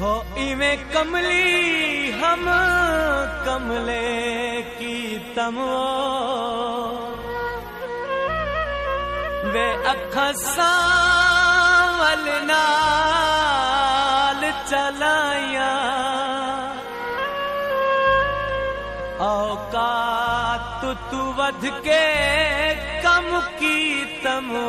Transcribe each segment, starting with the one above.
हो इवे कमली, हम कमले की तमो। वे अखा सावल नाल चलाया औकात तू वध के कम की तमो।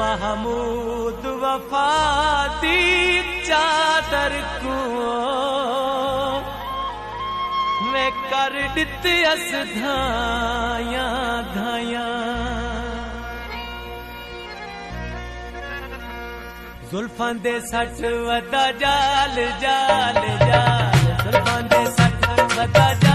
महमूद वफादी चादर को मैं कर दित अस धाया धाया जुल्फां दे सट वदा जाल जाल जाल जुल्फां दे सट वदा जाल